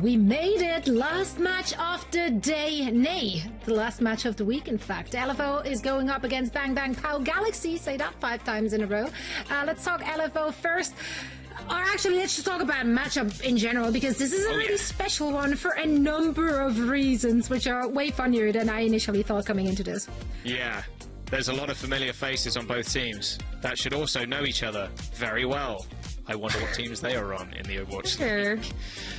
We made it! Last match of the day. Nay, the last match of the week, in fact. LFO is going up against Bang Bang Pow Galaxy. Say that five times in a row. Uh, let's talk LFO first. Or actually, let's just talk about matchup in general because this is a Oh, really special one for a number of reasons, which are way funnier than I initially thought coming into this. Yeah, there's a lot of familiar faces on both teams that should also know each other very well. I wonder what teams they are on in the Overwatch. Sure.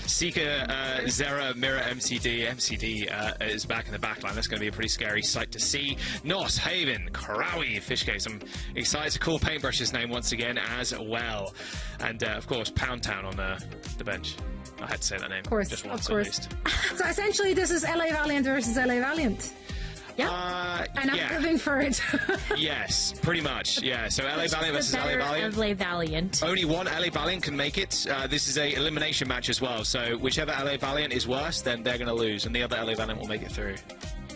Seeker, uh, Zera, Mirror, MCD. MCD uh, is back in the backline. That's going to be a pretty scary sight to see. Nos, Haven, Krawi, Fishcake. I'm excited to call Paintbrush's name once again as well. And uh, of course, Pound Town on uh, the bench. I had to say that name. Of course, just of once course. at least. So essentially, this is LA Valiant versus LA Valiant. Yeah. Uh, And I'm yeah. living for it. Yes, pretty much. Yeah. So LA Valiant versus LA Valiant. LA Valiant. Only one LA Valiant can make it. Uh, this is a elimination match as well. So whichever LA Valiant is worse, then they're going to lose, and the other LA Valiant will make it through.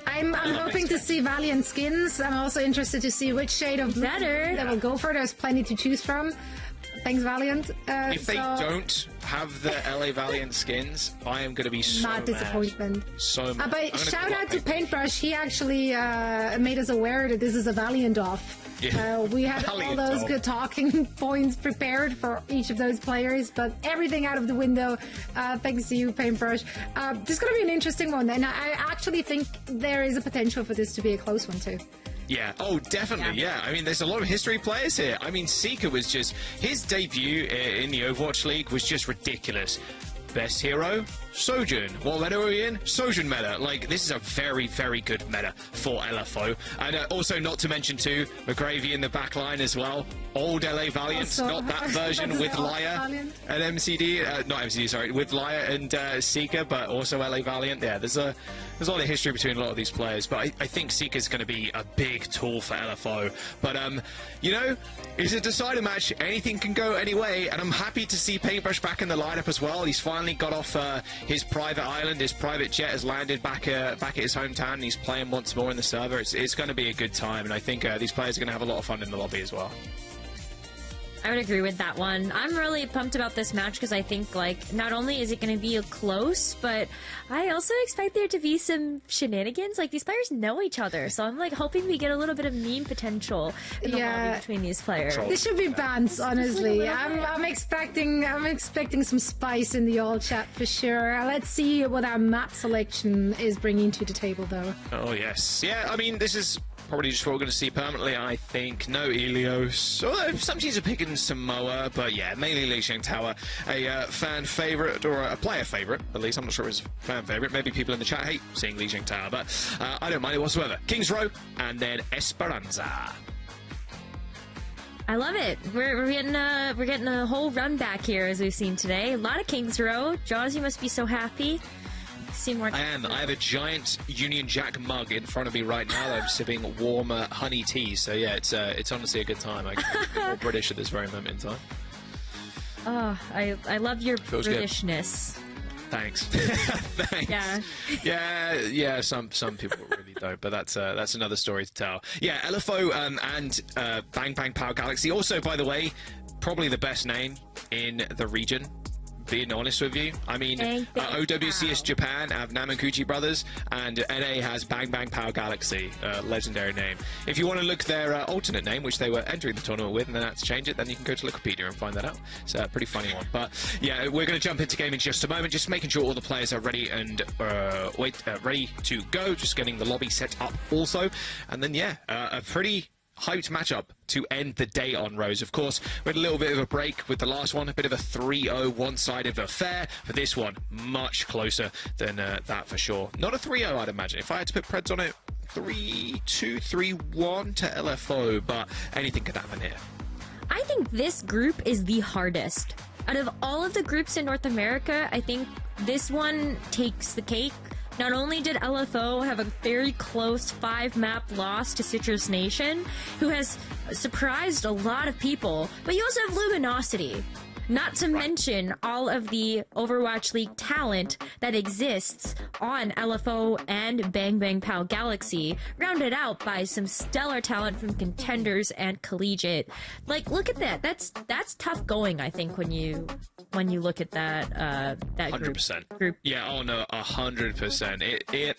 I'm, I'm hoping to see Valiant skins. I'm also interested to see which shade of blue Better. they will go for. There's plenty to choose from. Thanks, Valiant. Uh, If they don't have the LA Valiant skins, I am going to be so Mad mad. disappointment. So mad. Uh, but shout out to Paint- Paintbrush. He actually uh, made us aware that this is a Valiant off. Yeah. Uh, we had all those off. good talking points prepared for each of those players, but everything out of the window. Uh, thanks to you, Paintbrush. Uh, this is going to be an interesting one, and I actually think there is a potential for this to be a close one too. Yeah. Oh, definitely. Yeah. I mean, there's a lot of history players here. I mean, Seeker was just his debut in the Overwatch League was just ridiculous. Best hero, Sojourn. What meta are we in? Sojourn meta. Like, this is a very, very good meta for LFO. And uh, also, not to mention, too, McGravy in the back line as well. Old LA Valiant, Also- not that version with Liar and MCD. Uh, not MCD, sorry, with Liar and uh, Seeker, but also LA Valiant. Yeah, there's a there's a lot of history between a lot of these players, but I, I think Seeker's going to be a big tool for LFO. But um, you know, it's a decider match. Anything can go any way, and I'm happy to see Paintbrush back in the lineup as well. He's finally got off uh, his private island. His private jet has landed back uh, back at his hometown, and he's playing once more in the server. It's, it's going to be a good time, and I think uh, these players are going to have a lot of fun in the lobby as well. I would agree with that one. I'm really pumped about this match because I think like not only is it going to be a close, but I also expect there to be some shenanigans. Like these players know each other, so I'm like hoping we get a little bit of meme potential in the Yeah. lobby between these players. This should be bans, honestly. I'm, I'm expecting I'm expecting some spice in the old chat for sure. Let's see what our map selection is bringing to the table, though. Oh yes, yeah. I mean, this is probably just what we're going to see permanently. I think no Ilios. Although some teams are picking Samoa, but yeah, mainly Lijiang Tower, a uh, fan favorite or a player favorite. At least I'm not sure it's fan favorite. Maybe people in the chat hate seeing Lijiang Tower, but uh, I don't mind it whatsoever. Kings Row and then Esperanza. I love it. We're, we're getting a we're getting a whole run back here as we've seen today. A lot of Kings Row. Jaws, you must be so happy. See more. I am. I have a giant Union Jack mug in front of me right now. I'm sipping warm uh, honey tea. So yeah, it's uh, it's honestly a good time. I can be more British at this very moment in time. Oh, I I love your Feels good. Britishness. Thanks. Thanks. Yeah. Yeah, yeah. Some some people really don't, but that's uh, that's another story to tell. Yeah, LFO um, and uh, Bang Bang Pow Galaxy. Also, by the way, probably the best name in the region. Being honest with you, I mean, uh, OWCS Japan have Namakuchi Brothers, and NA has Bang Bang Pow Galaxy, uh, legendary name. If you want to look their uh, alternate name, which they were entering the tournament with, and then had to change it, then you can go to Wikipedia and find that out. It's a pretty funny one. But yeah, we're going to jump into game in just a moment, just making sure all the players are ready and uh, wait, uh, ready to go. Just getting the lobby set up also, and then yeah, uh, a pretty hyped matchup to end the day on Rose. Of course, we had a little bit of a break with the last one, a bit of a 3-0 one-sided affair. For this one, much closer than uh, that for sure. Not a 3-0, I'd imagine. If I had to put Preds on it, 3-2, 3-1 to LFO, but anything could happen here. I think this group is the hardest. Out of all of the groups in North America, I think this one takes the cake. Not only did LFO have a very close five map loss to Citrus Nation, who has surprised a lot of people, but you also have Luminosity. Not to mention all of the Overwatch League talent that exists on LFO and Bang Bang Pow Galaxy, rounded out by some stellar talent from contenders and collegiate. Like, look at that. That's that's tough going. I think when you when you look at that uh, that Hundred group. percent. Group. Yeah. Oh no. A hundred percent. It. It.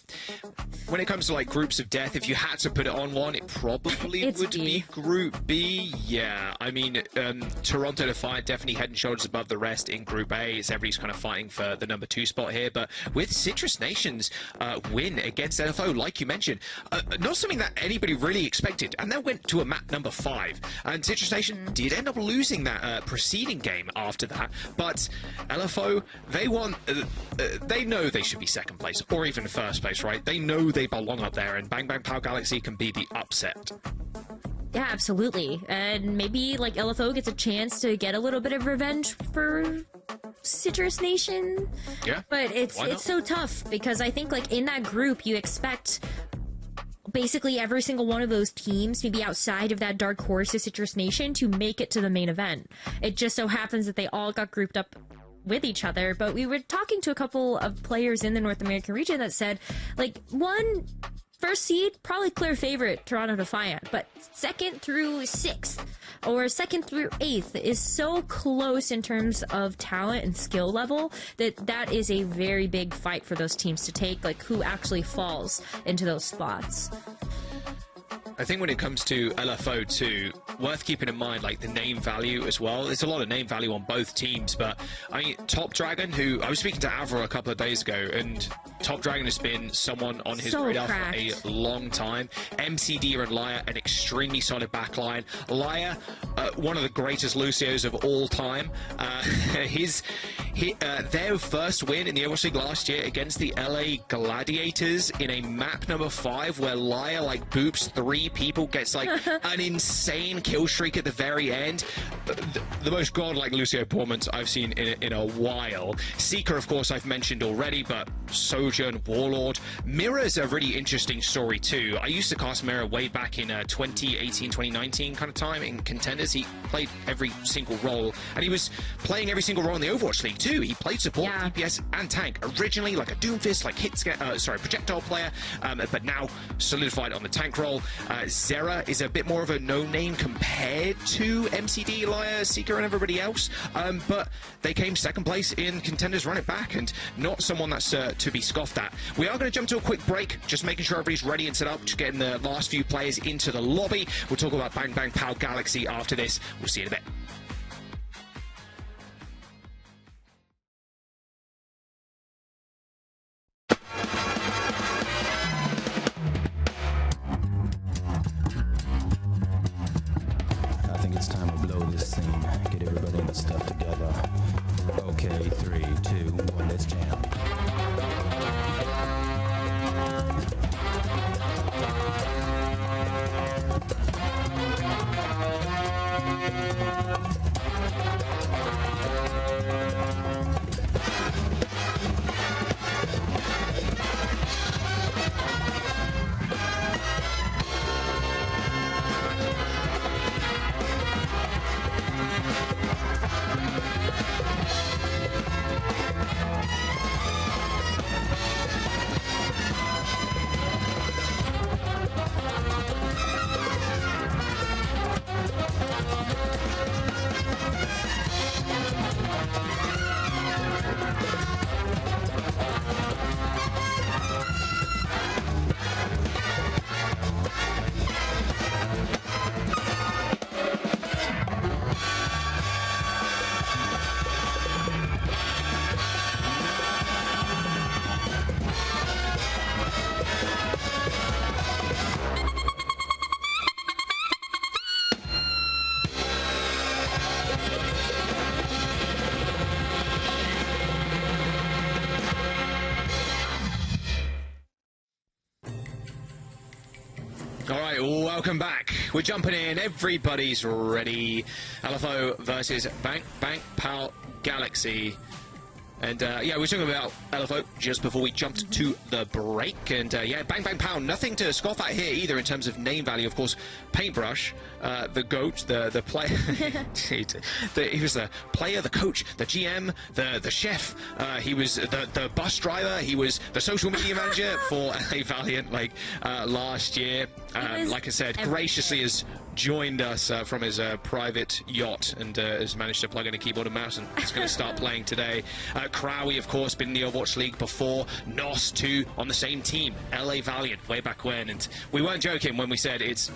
When it comes to like groups of death, if you had to put it on one, it probably would B. be Group B. Yeah. I mean, um, Toronto Defiant definitely head and shoulders above the rest in Group A. It's everybody's kind of fighting for the number two spot here. But with Citrus Nation's uh, win against LFO, like you mentioned, uh, not something that anybody really expected, and then went to a map number five. And Citrus Nation did end up losing that uh, preceding game after that. But LFO, they want, uh, uh, they know they should be second place or even first place, right? They know they belong up there, and Bang Bang Pow Galaxy can be the upset. Yeah, absolutely. And maybe like LFO gets a chance to get a little bit of revenge for Citrus Nation. Yeah. But it's it's so tough because I think like in that group you expect basically every single one of those teams, maybe outside of that dark horse of Citrus Nation, to make it to the main event. It just so happens that they all got grouped up with each other. But we were talking to a couple of players in the North American region that said, like, one first seed, probably clear favorite, Toronto Defiant, but second through sixth or second through eighth is so close in terms of talent and skill level that that is a very big fight for those teams to take, like who actually falls into those spots. I think when it comes to LFO too, worth keeping in mind like the name value as well. There's a lot of name value on both teams, but I mean Top Dragon, who I was speaking to Avra a couple of days ago, and Top Dragon has been someone on his So radar cracked. for a long time. MCD and Lyre, an extremely solid backline. Lyre, uh, one of the greatest Lucios of all time. Uh, his, he, uh, their first win in the Overwatch League last year against the LA Gladiators in a map number five, where Lyre like boops three people, gets like an insane kill streak at the very end. The, the most godlike Lucio performance I've seen in, a- in a while. Seeker, of course, I've mentioned already, but Sojourn, Warlord. Mirror's a really interesting story too. I used to cast Mirror way back in uh, 2018, 2019 kind of time in contenders. He played every single role, and he was playing every single role in the Overwatch League too. He played support, Yeah. DPS, and tank. Originally like a Doomfist, like hit, uh, sorry, projectile player, um, but now solidified on the tank role. Uh, Zera is a bit more of a no-name compared to MCD, Lyre, Seeker, and everybody else. Um, but they came second place in contenders run it back, and not someone that's uh, to be scoffed at. We are going to jump to a quick break, just making sure everybody's ready and set up, just getting the last few players into the lobby. We'll talk about Bang Bang Pow Galaxy after this. We'll see you in a bit. Welcome back. We're jumping in. Everybody's ready. LFO versus Bang Bang Pow Galaxy. And uh, yeah, we were talking about LFO just before we jumped to the break. And uh, yeah, Bang Bang Pow, nothing to scoff at here either in terms of name value. Of course, Paintbrush, uh, the GOAT, the, the player. he was the player, the coach, the GM, the, the chef. Uh, he was the, the bus driver. He was the social media manager for LA Valiant like uh, last year. Um, like I said, graciously has joined us uh, from his uh, private yacht and uh, has managed to plug in a keyboard and mouse and is going to start playing today. Uh, of course, been in the Overwatch League before. Nos, too, on the same team. LA Valiant, way back when. And we weren't joking when we said it's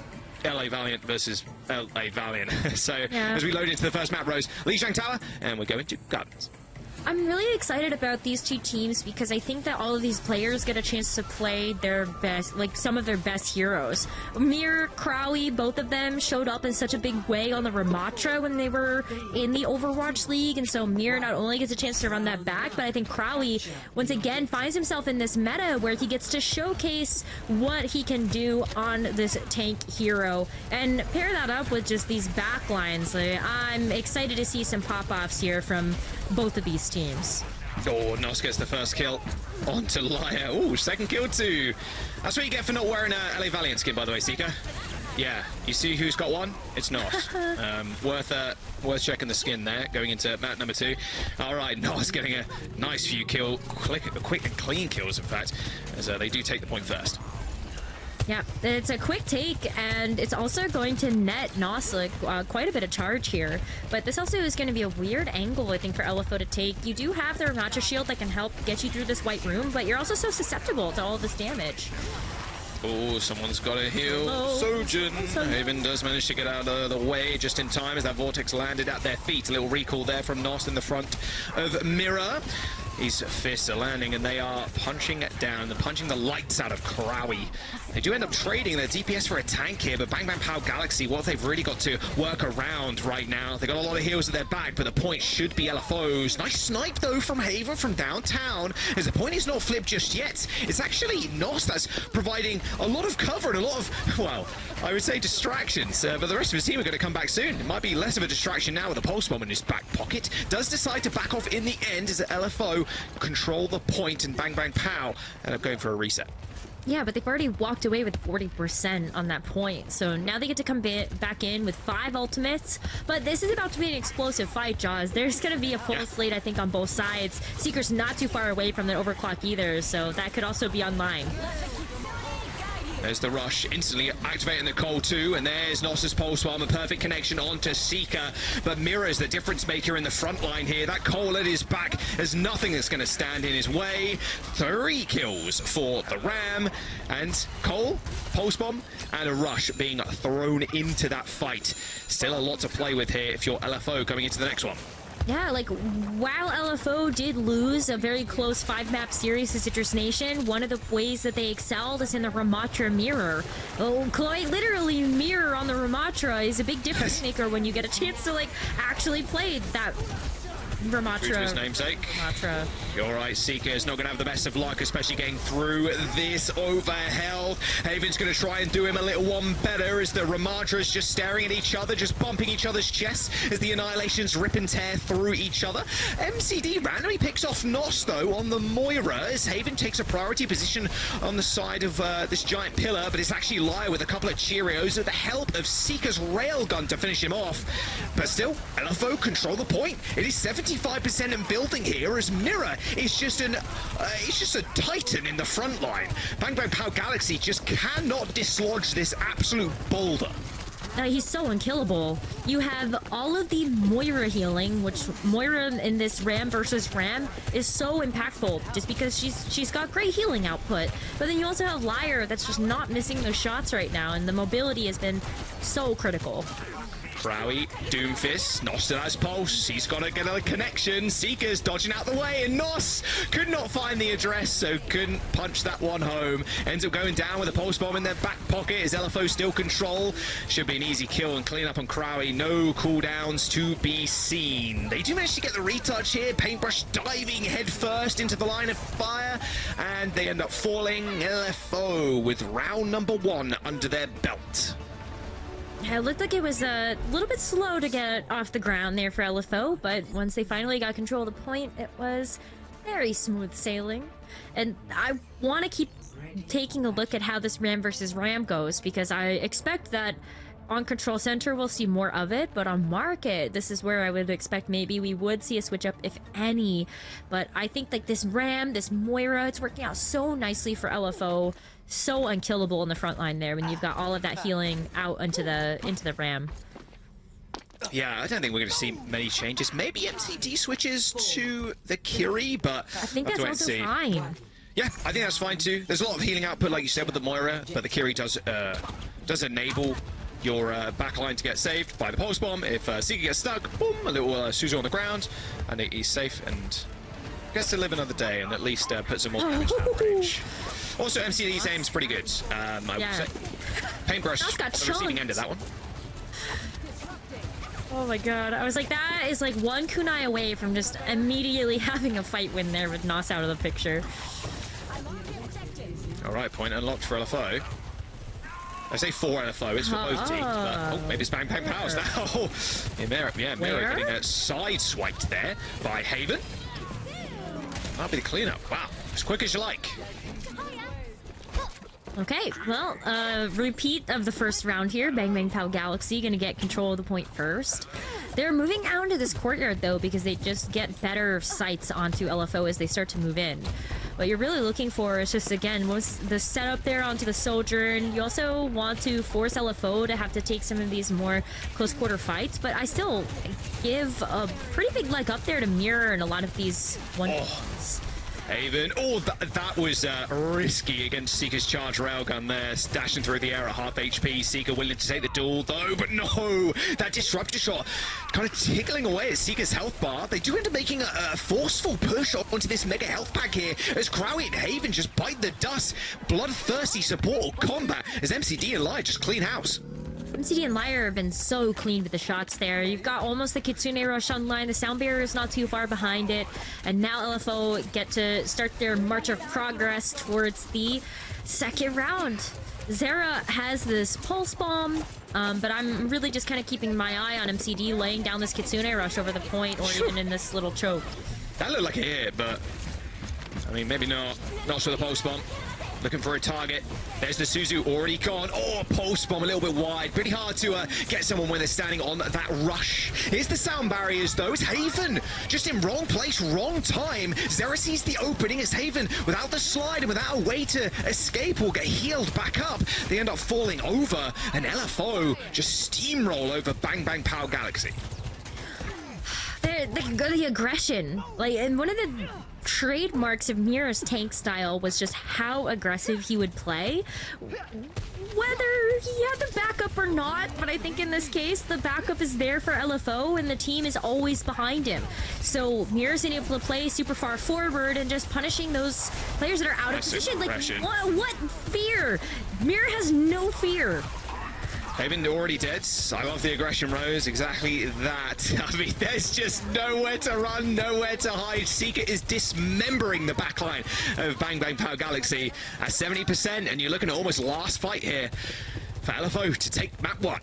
LA Valiant versus LA Valiant. so Yeah. as we load into the first map, Rose, Lijiang Tower, and we're going to Gardens. I'm really excited about these two teams because I think that all of these players get a chance to play their best, like some of their best heroes. Mir, Crowley, both of them showed up in such a big way on the Ramattra when they were in the Overwatch League, and so Mir not only gets a chance to run that back, but I think Crowley once again finds himself in this meta where he gets to showcase what he can do on this tank hero and pair that up with just these back lines. Like, I'm excited to see some pop offs here from both of these teams. Oh, Nos gets the first kill onto Laya. Oh, second kill too. That's what you get for not wearing a LA Valiant skin, by the way, Seeker. Yeah, you see who's got one? It's Nos. um, worth uh, worth checking the skin there. Going into map number two. All right, Nos getting a nice few kill, quick, quick and clean kills, in fact, as uh, they do take the point first. Yeah, it's a quick take, and it's also going to net Noslik uh, quite a bit of charge here. But this also is going to be a weird angle, I think, for LFO to take. You do have the Ramattra shield that can help get you through this white room, but you're also so susceptible to all this damage. Oh, someone's got a heal. Sojourn. Sojourn. Haven does manage to get out of the way just in time as that vortex landed at their feet. A little recall there from Nos in the front of Mirror. His fists are landing and they are punching down. They're punching the lights out of Crowy. They do end up trading their DPS for a tank here, but Bang Bang Pow Galaxy, what they've really got to work around right now. They've got a lot of heals at their back, but the point should be LFO's. Nice snipe though from Haven from downtown, as the point is not flipped just yet. It's actually Nos that's providing a lot of cover and a lot of, well, I would say distractions, uh, but the rest of his team are going to come back soon. It might be less of a distraction now with a pulse bomb in his back pocket. Does decide to back off in the end as the Control the point and Bang Bang Pow end up going for a reset. Yeah, but they've already walked away with 40% on that point. So now they get to come back in with five ultimates. But this is about to be an explosive fight, Jaws. There's going to be a full Yeah. slate, I think, on both sides. Seeker's not too far away from the overclock either, so that could also be online. There's the rush, instantly activating the Cold 2, and there's Nos's Pulse Bomb, a perfect connection onto Seeker. But Mirror's the difference maker in the front line here. That Cole at his back, there's nothing that's going to stand in his way. Three kills for the Ram, and Cole, Pulse Bomb, and a rush being thrown into that fight. Still a lot to play with here if you're LFO coming into the next one. Yeah, like while LFO did lose a very close five map series to Citrus Nation, one of the ways that they excelled is in the Ramattra mirror. Oh, quite literally, mirror on the Ramattra is a big difference maker when you get a chance to like actually play that Ramattra. his namesake. Ramattra. You're right, Seeker's not going to have the best of luck, especially getting through this overhealth. Haven's going to try and do him a little one better as the Ramattras just staring at each other, just bumping each other's chests as the Annihilations rip and tear through each other. MCD randomly picks off Nos, though, on the Moira as Haven takes a priority position on the side of uh, this giant pillar, but it's actually Lyre with a couple of Cheerios with the help of Seeker's railgun to finish him off. But still, LFO control the point. It is 75% in building here as Mirror is just an, uh, it's just a titan in the front line. Bang Bang Pow Galaxy just cannot dislodge this absolute boulder. Uh, he's so unkillable. You have all of the Moira healing, which Moira in this Ram versus Ram is so impactful just because she's she's got great healing output. But then you also have Lyre that's just not missing those shots right now, and the mobility has been so critical. Crowy, Doomfist, Nos still has Pulse. He's got to get a connection. Seeker's dodging out the way, and Nos could not find the address, so couldn't punch that one home. Ends up going down with a Pulse Bomb in their back pocket. Is LFO still control? Should be an easy kill and clean up on Crowy. No cooldowns to be seen. They do manage to get the retouch here. Paintbrush diving headfirst into the line of fire, and they end up falling. LFO with round number one under their belt. It looked like it was a little bit slow to get off the ground there for LFO, but once they finally got control of the point, it was very smooth sailing. And I want to keep taking a look at how this Ram versus Ram goes because I expect that on Control Center we'll see more of it, but on Market, this is where I would expect maybe we would see a switch up, if any. But I think like this Ram, this Moira, it's working out so nicely for LFO. So unkillable in the front line there when you've got all of that healing out into the into the Ram. Yeah, I don't think we're going to see many changes. Maybe MCD switches to the Kiri, but I think that's have to wait also see. fine. Yeah, I think that's fine too. There's a lot of healing output, like you said, with the Moira, but the Kiri does uh, does enable your uh, backline to get saved by the pulse bomb. If uh, Seeker gets stuck, boom, a little uh, Suzu on the ground, and he's safe and gets to live another day and at least uh, put some more damage down range. Also, MCD's aim's pretty good, um, I Yeah. would say. Paintbrush, That's got the receiving end of that one. Oh my god, I was like, that is like one kunai away from just immediately having a fight win there with Nos out of the picture. All right, point unlocked for LFO. I say four LFO, it's for both teams, but oh, maybe it's Bang Bang Powers now. yeah, Mira, yeah, Mira Where? getting uh, side swiped there by Haven. That'll be the cleanup. Wow, as quick as you like. Okay, well, uh, repeat of the first round here. Bang Bang Pow Galaxy gonna get control of the point first. They're moving out into this courtyard though because they just get better sights onto LFO as they start to move in. What you're really looking for is just again was the setup there onto the Sojourn. You also want to force LFO to have to take some of these more close quarter fights, but I still give a pretty big leg up there to Mirror and a lot of these one. Haven. Oh, that, that was uh, risky against Seeker's charge railgun there. Dashing through the air at half HP. Seeker willing to take the duel though, but no! That disruptor shot kind of tickling away at Seeker's health bar. They do end up making a, a forceful push onto this mega health pack here as Crowy and Haven just bite the dust. Bloodthirsty support or combat as MCD and Lie just clean house. MCD and Liar have been so clean with the shots there. You've got almost the Kitsune rush online. The sound barrier is not too far behind it. And now LFO get to start their march of progress towards the second round. Zera has this pulse bomb, um, but I'm really just kind of keeping my eye on MCD laying down this Kitsune rush over the point or even in this little choke. That looked like a hit, but I mean, maybe not. Not for the Pulse bomb. Looking for a target. There's the Suzu already gone. Oh, post bomb a little bit wide. Pretty hard to uh, get someone when they're standing on that rush. Here's the sound barriers, though. It's Haven. Just in wrong place, wrong time. Zera sees the opening. It's Haven without the slide and without a way to escape or get healed back up. They end up falling over, and LFO just steamroll over Bang Bang Pow Galaxy. the, the, the aggression. Like, and one of the trademarks of Mira's tank style was just how aggressive he would play. Whether he had the backup or not, but I think in this case, the backup is there for LFO and the team is always behind him. So Mira's been able to play super far forward and just punishing those players that are out of Aggressive position. Like, what, what fear? Mira has no fear. Haven already dead. I love the aggression rose. Exactly that. I mean, there's just nowhere to run, nowhere to hide. Seeker is dismembering the backline of Bang Bang Pow Galaxy at 70%, and you're looking at almost last fight here for LFO to take map one.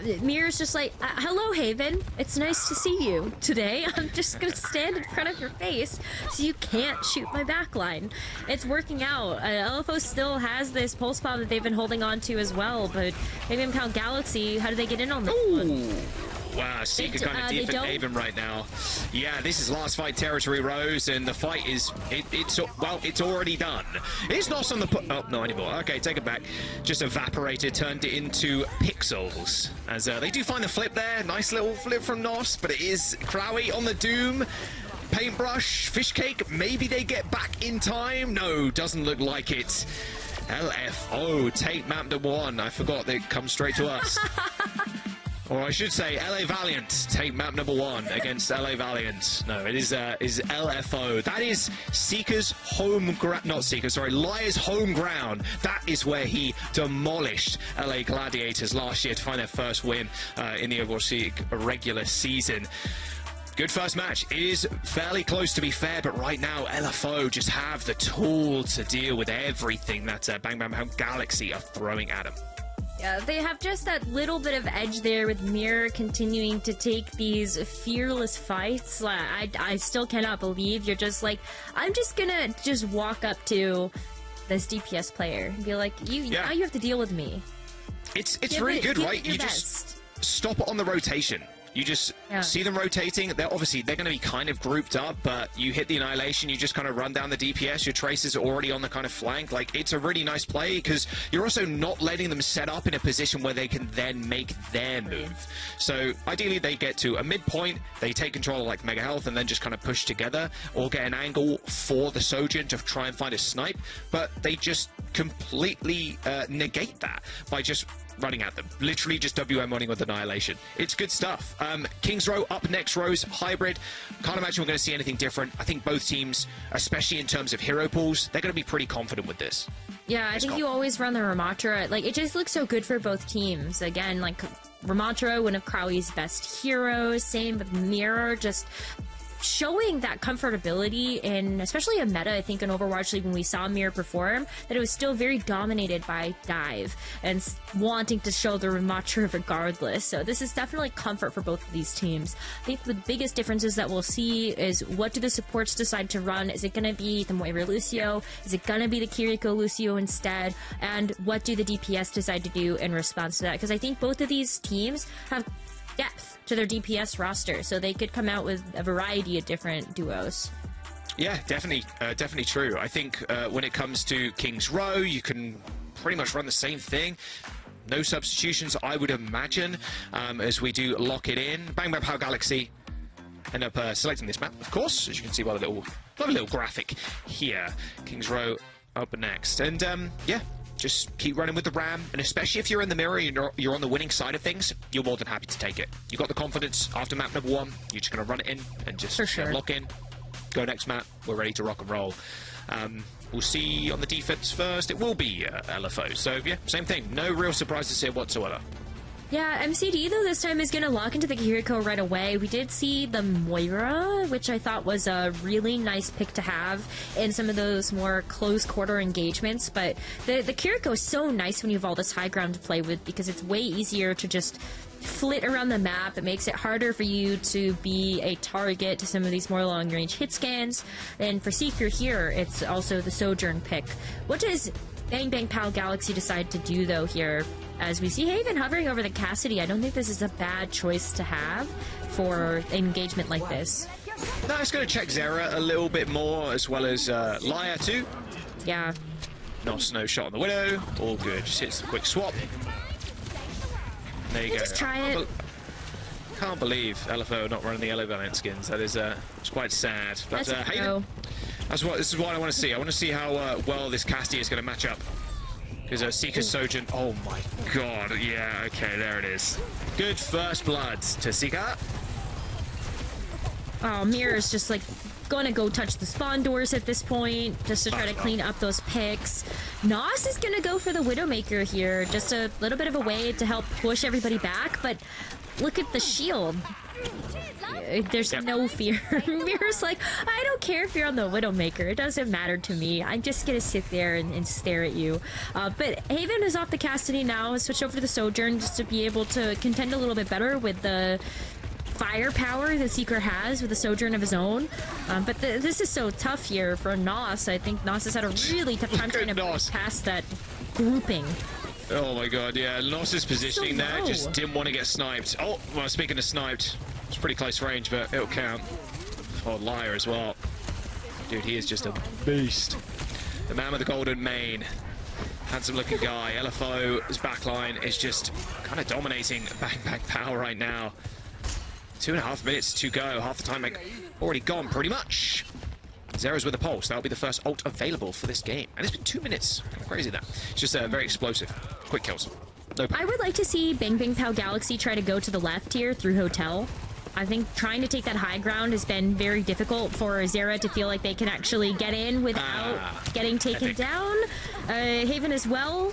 Yeah, Mira's just like, uh, hello, Haven. It's nice to see you today. I'm just gonna stand in front of your face so you can't shoot my backline. It's working out. Uh, LFO still has this pulse bomb that they've been holding on to as well, but maybe I'm count Galaxy. How do they get in on this one? Wow, Seeker d- kind of uh, deep in Haven right now. Yeah, this is last fight territory, Rose, and the fight is it, it's well, it's already done. It's not on the oh no anymore. Okay, take it back. Just evaporated, turned it into pixels. As uh, they do find the flip there, nice little flip from Nos, but it is Crowy on the Doom. Paintbrush, fish cake. Maybe they get back in time. No, doesn't look like it. LFO take map number one. I forgot they come straight to us. Or I should say, LA Valiant take map number one against LA Valiant. No, it is uh, is LFO. That is Seeker's home ground. Not Seeker, sorry, Liar's home ground. That is where he demolished LA Gladiators last year to find their first win uh, in the Overwatch League regular season. Good first match. It is fairly close to be fair, but right now LFO just have the tool to deal with everything that uh, Bang Bang Bang Galaxy are throwing at them. Yeah, they have just that little bit of edge there with Mirror continuing to take these fearless fights. I, I still cannot believe you're just like, I'm just gonna just walk up to this DPS player and be like, you Yeah. now you have to deal with me. It's it's Give really it- good, right? You best. just stop on the rotation. You just Yeah. see them rotating. They're obviously they're going to be kind of grouped up, but you hit the annihilation. You just kind of run down the DPS. Your traces are already on the kind of flank. Like it's a really nice play because you're also not letting them set up in a position where they can then make their move. So ideally, they get to a midpoint. They take control of like Mega Health and then just kind of push together or get an angle for the Sojourn to try and find a snipe. But they just completely uh, negate that by just running at them. Literally just WM running with Annihilation. It's good stuff. Um, Kings Row up next, Rose, hybrid. Can't imagine we're going to see anything different. I think both teams, especially in terms of hero pools, they're going to be pretty confident with this. Yeah, I think you always run the Ramattra. Like, it just looks so good for both teams. Again, like, Ramattra, one of Crowley's best heroes. Same with Mirror, just showing that comfortability in, especially a meta, I think, in Overwatch League when we saw Mirror perform, that it was still very dominated by Dive and wanting to show the Ramattra regardless. So this is definitely comfort for both of these teams. I think the biggest differences that we'll see is what do the supports decide to run? Is it going to be the Moira Lucio? Is it going to be the Kiriko Lucio instead? And what do the DPS decide to do in response to that? Because I think both of these teams have depth to their DPS roster, so they could come out with a variety of different duos. Yeah, definitely, uh, definitely true. I think uh, when it comes to Kings Row, you can pretty much run the same thing. No substitutions, I would imagine, um, as we do lock it in. Bang Bang Pow Galaxy end up uh, selecting this map, of course, as you can see by the little, the little graphic here. Kings Row up next, and um, yeah. Just keep running with the ram, and especially if you're in the mirror, you're, you're on the winning side of things, you're more than happy to take it. You've got the confidence after map number one, you're just going to run it in and just sure. lock in, go next map. We're ready to rock and roll. Um, we'll see on the defense first. It will be uh, LFO. So yeah, same thing. No real surprises here whatsoever. Yeah, MCD though this time is going to lock into the Kiriko right away. We did see the Moira, which I thought was a really nice pick to have in some of those more close quarter engagements. But the the Kiriko is so nice when you have all this high ground to play with because it's way easier to just flit around the map. It makes it harder for you to be a target to some of these more long range hit scans. And for Seeker here, it's also the Sojourn pick. What does Bang Bang Pow Galaxy decide to do though here? As we see Haven hovering over the Cassidy, I don't think this is a bad choice to have for engagement like this. Now it's going to check Zera a little bit more, as well as uh, Lyre too. Yeah. Nos, no shot on the Widow. All good. Just hits the quick swap. There you go. just try Can't it. Can't believe LFO not running the yellow variant skins. That is uh, it's quite sad. But That's uh, Haven. That's what. This is what I want to see. I want to see how uh, well this Cassidy is going to match up. Because uh, Seeker Sojourn. Oh my god. Yeah. Okay. There it is. Good first blood to Seeker. Oh, Mirror's just like gonna go touch the spawn doors at this point just to try to clean up those picks. Nos is gonna go for the Widowmaker here, just a little bit of a way to help push everybody back, but look at the shield. There's Yep. no fear. Mirror's like, I don't care if you're on the Widowmaker. It doesn't matter to me. I'm just gonna sit there and, and stare at you. Uh, but Haven is off the Cassidy now, switched over to the Sojourn just to be able to contend a little bit better with the firepower the Seeker has with a sojourn of his own. Um, but th- this is so tough here for Nos. I think Nos has had a really tough time trying to Nos. past that grouping. Oh my god, yeah. Nos's positioning there low. just didn't want to get sniped. Oh, well, speaking of sniped, it's pretty close range, but it'll count. Oh, liar as well. Dude, he is just a beast. The man with the golden mane. Handsome looking guy. LFO's backline is just kind of dominating Bang Bang Pow right now. Two and a half minutes to go. Half the time like, already gone, pretty much. Zera's with a pulse. That'll be the first ult available for this game. And it's been two minutes. Crazy that. It's just uh, very explosive. Quick kills. No I would like to see Bang Bang Pow Galaxy try to go to the left here through Hotel. I think trying to take that high ground has been very difficult for Zera to feel like they can actually get in without Ah, getting taken down. Uh, Haven as well.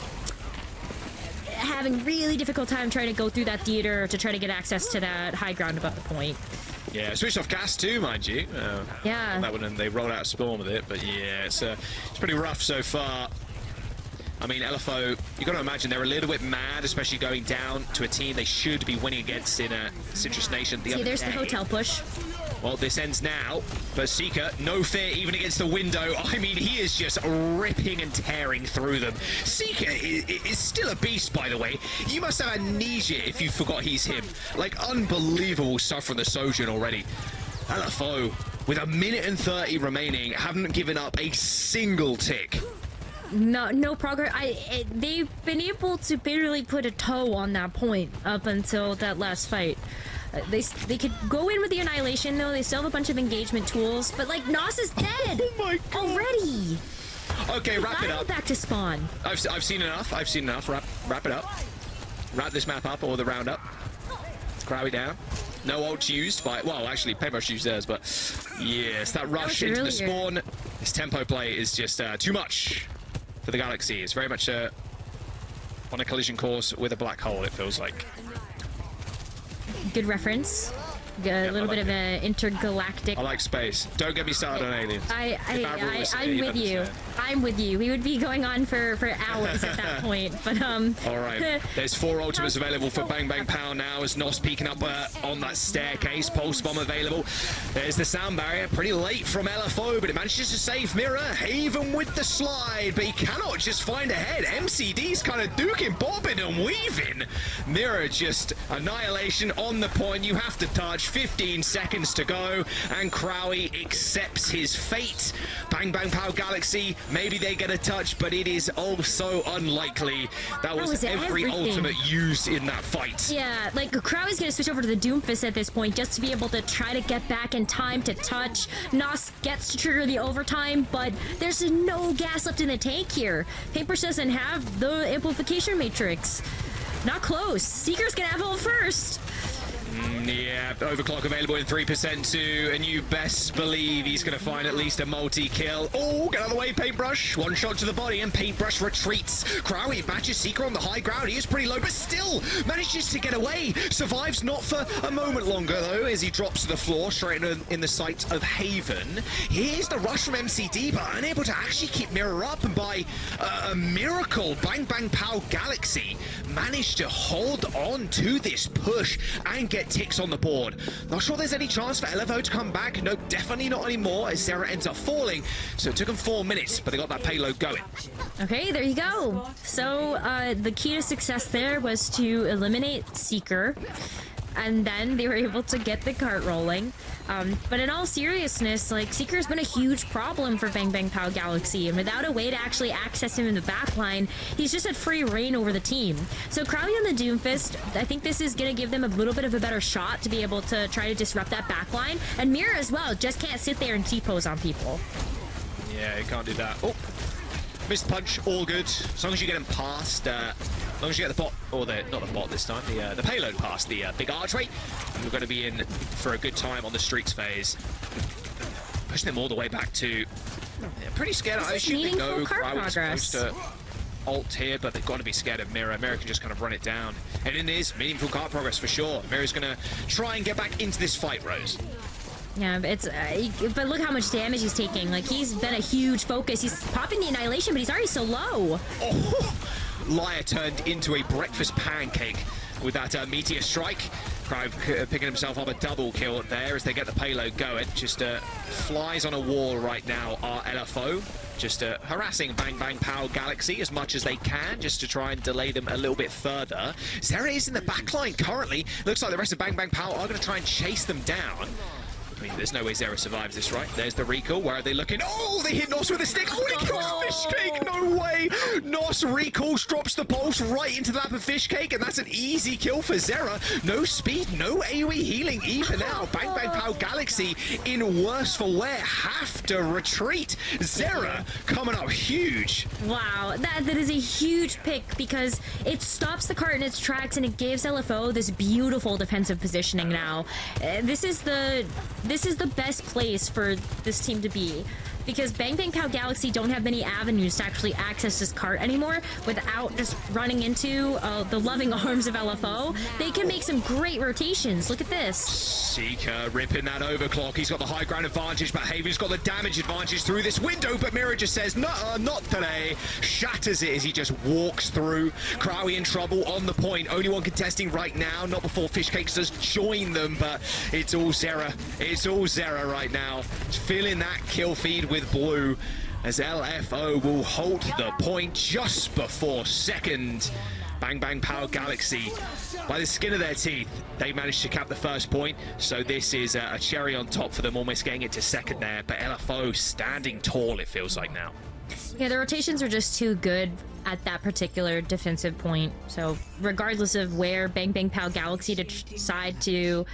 Having really difficult time trying to go through that theater to try to get access to that high ground above the point. Yeah, switched off gas too, mind you. Uh, Yeah. That one, and they rolled out Spawn with it, but yeah, it's uh, it's pretty rough so far. I mean, LFO, you've got to imagine they're a little bit mad, especially going down to a team they should be winning against in a Citrus Nation the See, there's day. the hotel push. Well, this ends now, but Seeker, no fear even against the window. I mean, he is just ripping and tearing through them. Seeker is, is still a beast, by the way. You must have amnesia if you forgot he's him. Like, unbelievable stuff from the Sojourn already. LFO, with a minute and 30 remaining, haven't given up a single tick. No, no progress. I it, they've been able to barely put a toe on that point up until that last fight. Uh, they they could go in with the annihilation though. They still have a bunch of engagement tools, but like Nos is dead Oh my God. already. Okay, wrap it up. back to spawn. I've, I've seen enough. I've seen enough. Wrap, wrap it up. Wrap this map up or the round up. Crowy down. No ults used by. Well, actually, Paintbrush used theirs, but yes, that rush was into the spawn. This tempo play is just uh, too much for the Galaxy. It's very much uh, on a collision course with a black hole. It feels like. Good reference. A little like bit of an intergalactic. I like space. Don't get me started on aliens. I, Avril I, I I'm with you. understand. I'm with you. We would be going on for, for hours at that point. But um. All right. There's four ultimates available for Bang Bang Pow now as Nos peeking up uh, on that staircase. Pulse Bomb available. There's the sound barrier. Pretty late from LFO, but it manages to save Mirror. even with the slide, but he cannot just find ahead. head. MCD's kind of duking, bobbing and weaving. Mirror just annihilation on the point. You have to touch. 15 seconds to go, and Crowy accepts his fate. Bang Bang Pow Galaxy, maybe they get a touch, but it is also unlikely. That was, was every everything. ultimate used in that fight. Yeah, like Crow is gonna switch over to the Doomfist at this point just to be able to try to get back in time to touch. Nos gets to trigger the overtime, but there's no gas left in the tank here. Paintbrush doesn't have the amplification matrix. Not close. Seeker's gonna have ult first. Yeah, overclock available in 3% too, and you best believe he's going to find at least a multi-kill. Oh, get out of the way, Paintbrush. One shot to the body, and Paintbrush retreats. Crowy matches Seeker on the high ground. He is pretty low, but still manages to get away. Survives not for a moment longer, though, as he drops to the floor, straight in, in the sight of Haven. Here's the rush from MCD, but unable to actually keep Mirror up, and by uh, a miracle, Bang Bang Pow Galaxy managed to hold on to this push and get ticks on the board. Not sure there's any chance for LFO to come back. No, definitely not anymore as Zera ends up falling. So it took them four minutes, but they got that payload going. Okay, there you go. So uh, the key to success there was to eliminate Seeker, and then they were able to get the cart rolling. Um, but in all seriousness, like Seeker's been a huge problem for Bang Bang Pow Galaxy, and without a way to actually access him in the backline, he's just had free reign over the team. So Crowley and the Doomfist, I think this is gonna give them a little bit of a better shot to be able to try to disrupt that backline, and Mira as well. Just can't sit there and T-pose on people. Yeah, he can't do that. Oh, missed punch, all good. As long as you get him past, uh, as long as you get the bot, or the not the bot this time, the uh, the payload past the uh, big archway, you're going to be in for a good time on the streaks phase. Pushing them all the way back to. Yeah, pretty scared. I is assume they know cart was supposed to alt here, but they've got to be scared of Mirror. Mirror can just kind of run it down, and it is meaningful card progress for sure. Mirror's going to try and get back into this fight, Rose. Yeah, but it's uh, but look how much damage he's taking. Like he's been a huge focus. He's popping the annihilation, but he's already so low. Oh, Liar turned into a breakfast pancake with that uh, meteor strike. Crowd uh, picking himself up a double kill there as they get the payload going. Just uh, flies on a wall right now are LFO. Just uh, harassing Bang Bang Pow Galaxy as much as they can, just to try and delay them a little bit further. Zera is in the backline currently. Looks like the rest of Bang Bang Pow are going to try and chase them down. I mean, there's no way Zera survives this, right? There's the recall. Where are they looking? Oh, they hit Nos with a stick. Oh, he kills Fish Cake. No way. Nos recalls, drops the pulse right into the lap of Fish Cake, and that's an easy kill for Zera. No speed, no AoE healing even now. Bang Bang Pow Galaxy in worse for wear have to retreat. Zera coming up huge. Wow, that that is a huge pick because it stops the cart in its tracks and it gives LFO this beautiful defensive positioning now. Uh, this is the this is the best place for this team to be. Because Bang Bang Pow Galaxy don't have many avenues to actually access this cart anymore without just running into uh, the loving arms of LFO. They can make some great rotations. Look at this. Seeker ripping that overclock. He's got the high ground advantage, but Haven's got the damage advantage through this window. But Mirror just says, no, uh, not today. Shatters it as he just walks through. Crowy in trouble on the point. Only one contesting right now. Not before Fishcakes does join them, but it's all Zera. It's all Zera right now. Feeling that kill feed with Blue as LFO will hold the point just before second. Bang Bang Pow Galaxy, by the skin of their teeth, they managed to cap the first point. So this is a, a cherry on top for them, almost getting it to second there. But LFO standing tall, it feels like now. Yeah, the rotations are just too good at that particular defensive point. So regardless of where Bang Bang Pow Galaxy decide to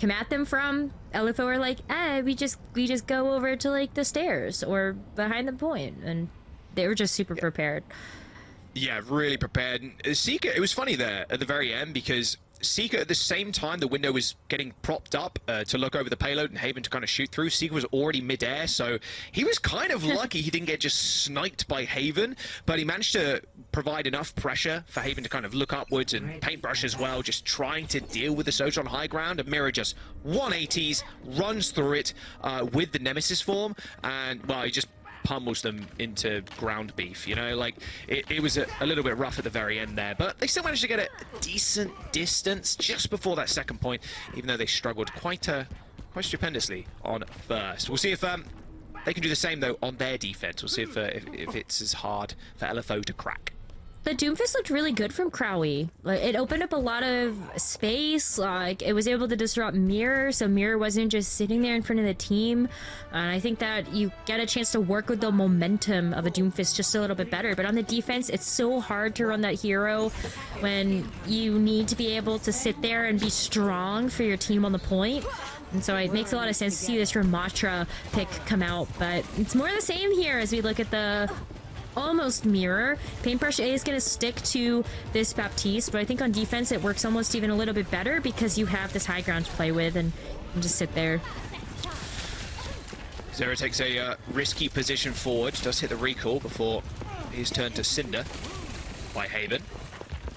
come at them from, LFO are like, eh, we just we just go over to like the stairs or behind the point, and they were just super yeah. prepared. Yeah, really prepared. It was funny there at the very end because Seeker, at the same time the window was getting propped up uh, to look over the payload and Haven to kind of shoot through, Seeker was already midair, so he was kind of lucky he didn't get just sniped by Haven, but he managed to provide enough pressure for Haven to kind of look upwards and paintbrush as well, just trying to deal with the Sojourn on high ground, and Mirror just 180s, runs through it uh, with the Nemesis form, and, well, he just pummels them into ground beef, you know? Like, it, it was a, a, little bit rough at the very end there, but they still managed to get a decent distance just before that second point, even though they struggled quite, uh, quite stupendously on first. We'll see if um, they can do the same, though, on their defense. We'll see if, uh, if, if it's as hard for LFO to crack. The Doomfist looked really good from Crowy. Like, it opened up a lot of space. Like it was able to disrupt Mirror, so Mirror wasn't just sitting there in front of the team. And I think that you get a chance to work with the momentum of a Doomfist just a little bit better. But on the defense, it's so hard to run that hero when you need to be able to sit there and be strong for your team on the point. And so it makes a lot of sense to see this Ramattra pick come out, but it's more the same here as we look at the almost mirror. Paintbrush A is going to stick to this Baptiste, but I think on defense it works almost even a little bit better because you have this high ground to play with and, just sit there. Zera takes a uh, risky position forward, does hit the recall before he's turned to Cinder by Haven.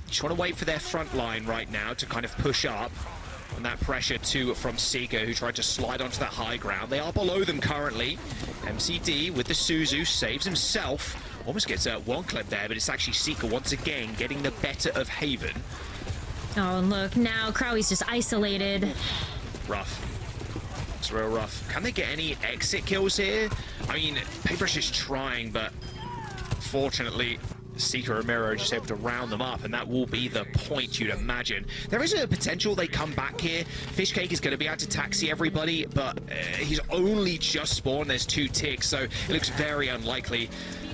Just want to wait for their front line right now to kind of push up and that pressure too from Sega, who tried to slide onto that high ground. They are below them currently. MCD with the Suzu saves himself Almost gets uh, one clip there, but it's actually Seeker once again getting the better of Haven. Oh, and look, now Crowy's just isolated. Rough. It's real rough. Can they get any exit kills here? I mean, Paintbrush is trying, but fortunately, Seeker and Mirror are just able to round them up, and that will be the point, you'd imagine. There is a potential they come back here. Fishcake is going to be able to taxi everybody, but uh, he's only just spawned. There's two ticks, so it looks very unlikely.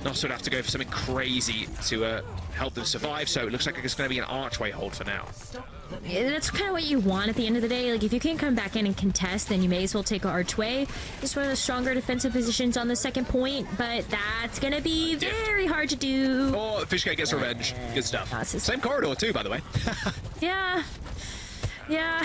Nos would have to go for something crazy to uh, help them survive, so it looks like it's going to be an archway hold for now. That's kind of what you want at the end of the day. Like, if you can't come back in and contest, then you may as well take an archway. It's one of the stronger defensive positions on the second point, but that's going to be very hard to do. Oh, Fishcake gets revenge. Good stuff. Same corridor, too, by the way. yeah. Yeah.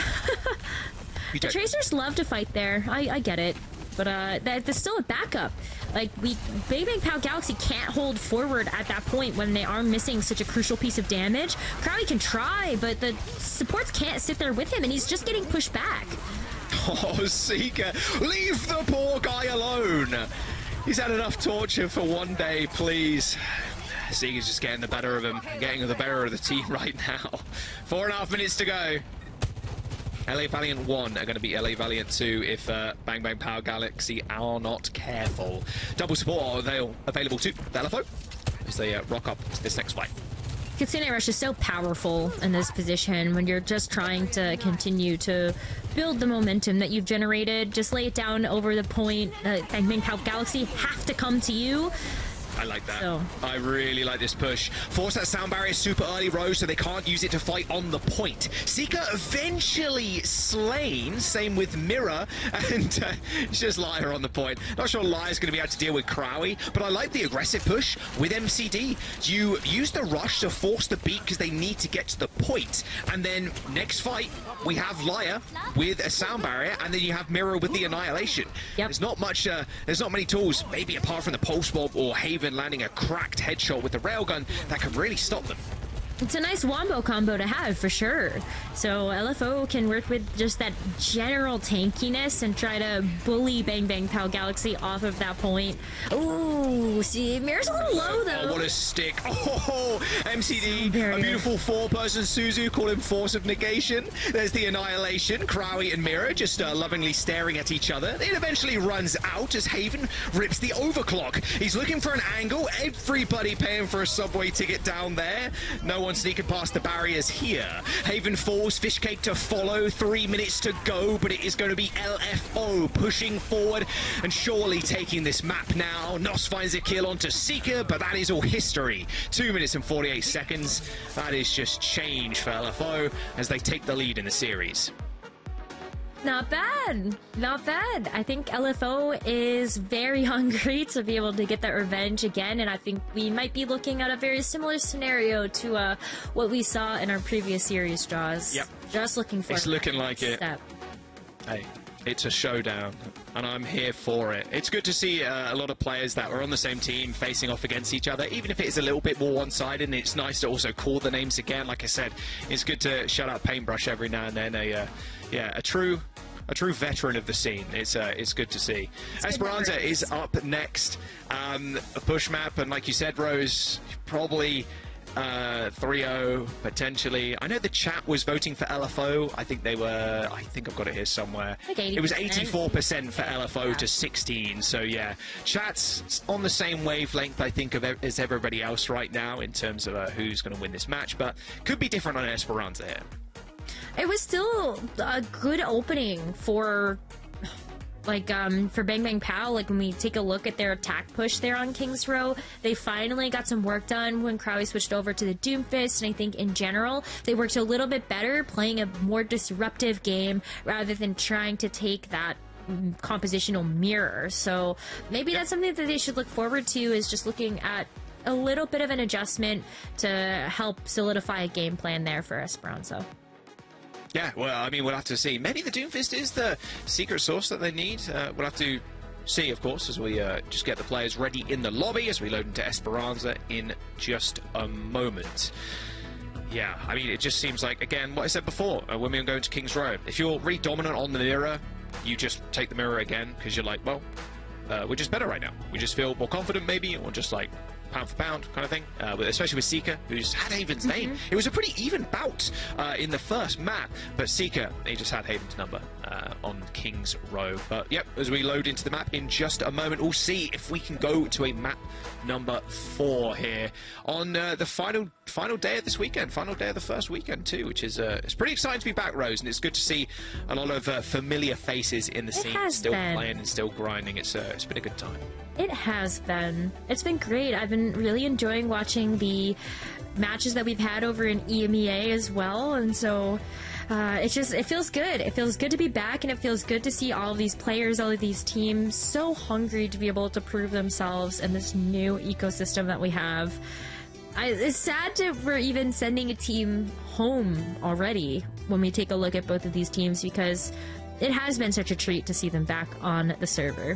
the Tracers love to fight there. I, I get it. But uh, there's still a backup. Like, we, Bang Bang Pow Galaxy can't hold forward at that point when they are missing such a crucial piece of damage. Crowley can try, but the supports can't sit there with him, and he's just getting pushed back. Oh, Seeker, leave the poor guy alone. He's had enough torture for one day, please. Seeker's just getting the better of him, getting the better of the team right now. Four and a half minutes to go. LA Valiant 1 are going to be LA Valiant 2 if uh, Bang Bang Pow Galaxy are not careful. Double support are avail available to LFO as they uh, rock up to this next fight. Kitsune Rush is so powerful in this position when you're just trying to continue to build the momentum that you've generated. Just lay it down over the point. Uh, Bang Bang Pow Galaxy have to come to you. I like that. So- I really like this push. Force that sound barrier super early, Rose, so they can't use it to fight on the point. Seeker eventually slain. Same with Mirror, and uh, just Liar on the point. Not sure Liar's going to be able to deal with Crowy, but I like the aggressive push with MCD. You use the rush to force the beat because they need to get to the point. point, and then next fight we have Liar with a sound barrier, and then you have Mirror with the annihilation. Yep. There's not much. Uh, there's not many tools, maybe apart from the pulse bomb or Haven landing a cracked headshot with the railgun that could really stop them. It's a nice wombo combo to have for sure. So LFO can work with just that general tankiness and try to bully Bang Bang Pow Galaxy off of that point. Ooh, see, Mirror's a little low though. Oh, what a stick! Oh, MCD, So a beautiful four-person Suzu, call him Force of Negation. There's the Annihilation, Crowy and Mirror just uh, lovingly staring at each other. It eventually runs out as Haven rips the overclock. He's looking for an angle. Everybody paying for a subway ticket down there. No one sneaking past the barriers here. Haven falls, Fishcake to follow. Three minutes to go, but it is going to be LFO pushing forward and surely taking this map now. Nos finds a kill onto Seeker, but that is all history. Two minutes and 48 seconds. That is just change for LFO as they take the lead in the series. Not bad. Not bad. I think LFO is very hungry to be able to get that revenge again, and I think we might be looking at a very similar scenario to uh, what we saw in our previous series draws. Yep. Just looking for It's looking like it. Hey, it's a showdown, and I'm here for it. It's good to see uh, a lot of players that are on the same team facing off against each other, even if it is a little bit more one-sided. And it's nice to also call the names again. Like I said, it's good to shout out Paintbrush every now and then. A uh, yeah, a true. A true veteran of the scene. It's uh, it's good to see. Esperanza is up next. Um, a push map, and like you said, Rose, probably uh, 3-0 potentially. I know the chat was voting for LFO. I think they were. I think I've got it here somewhere. Like it was 84% for LFO Yeah. to 16. So yeah, chat's on the same wavelength. I think of as everybody else right now in terms of uh, who's going to win this match, but could be different on Esperanza here. It was still a good opening for like um for Bang Bang Pow, like when we take a look at their attack push there on Kings Row, they finally got some work done when Crowley switched over to the Doomfist, and I think in general they worked a little bit better playing a more disruptive game rather than trying to take that mm, compositional mirror. So maybe that's something that they should look forward to is just looking at a little bit of an adjustment to help solidify a game plan there for Esperanza. Yeah, well, I mean, we'll have to see. Maybe the Doomfist is the secret source that they need. Uh, we'll have to see, of course, as we uh, just get the players ready in the lobby as we load into Esperanza in just a moment. Yeah, I mean, it just seems like, again, what I said before, uh, when we go into King's Row, if you're really dominant on the mirror, you just take the mirror again because you're like, well, uh, we're just better right now. We just feel more confident, maybe, or just like pound for pound kind of thing. Uh, especially with Seeker, who's had Haven's name. It was a pretty even bout uh, in the first map, but Seeker, he just had Haven's number uh, on King's Row. But yep, as we load into the map in just a moment, we'll see if we can go to a map number four here on uh, the final final day of this weekend, final day of the first weekend too, which is uh, it's pretty exciting to be back, Rose, and it's good to see a lot of uh, familiar faces in the scene, still been. playing and still grinding. It's uh, it's been a good time. It has been. It's been great. I've been really enjoying watching the matches that we've had over in EMEA as well, and so uh, it just it feels good. It feels good to be back, and it feels good to see all of these players, all of these teams, so hungry to be able to prove themselves in this new ecosystem that we have. I, it's sad that we're even sending a team home already when we take a look at both of these teams because it has been such a treat to see them back on the server.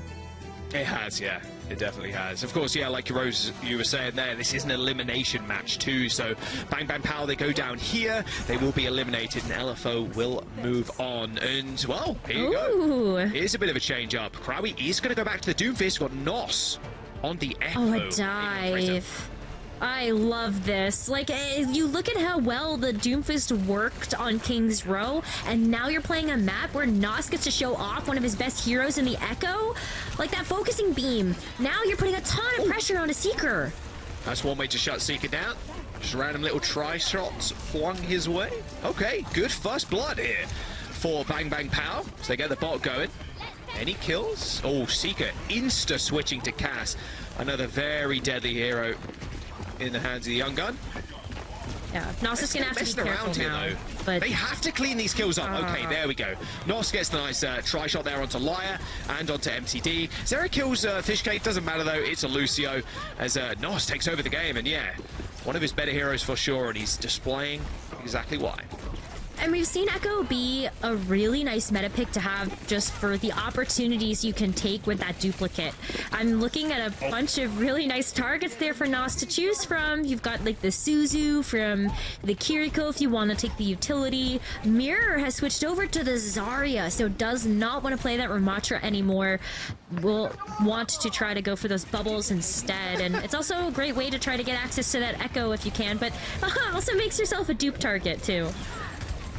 It has, yeah. It definitely has. Of course, yeah, like Rose, you were saying there, this is an elimination match too. So, Bang Bang Pow, they go down here. They will be eliminated, and LFO will move on. And, well, here you go. Ooh. Here's a bit of a change up. Crowy is going to go back to the Doomfist. Got Nos on the Echo. Oh, a dive. I love this. Like, you look at how well the Doomfist worked on King's Row, and now you're playing a map where Nos gets to show off one of his best heroes in the Echo. Like that focusing beam. Now you're putting a ton of oh. pressure on a Seeker. That's one way to shut Seeker down. Just random little tri-shots flung his way. Okay, good first blood here for Bang Bang Pow. So they get the bot going. Any kills? Oh, Seeker insta switching to Cass. Another very deadly hero in the hands of the young gun. Yeah, is gonna have to be careful around here now. though. But They have to clean these kills up. okay, Ah. there we go. Nos gets the nice uh, tri-shot there onto Liar and onto MCD. Zera kills uh, Fishcake. Doesn't matter though. It's a Lucio as uh, Nos takes over the game. And yeah, one of his better heroes for sure. And he's displaying exactly why. And we've seen Echo be a really nice meta pick to have just for the opportunities you can take with that duplicate. I'm looking at a bunch of really nice targets there for Nos to choose from. You've got like the Suzu from the Kiriko if you want to take the utility. Mirror has switched over to the Zarya, so does not want to play that Ramattra anymore. Will want to try to go for those bubbles instead. And it's also a great way to try to get access to that Echo if you can, but also makes yourself a dupe target too.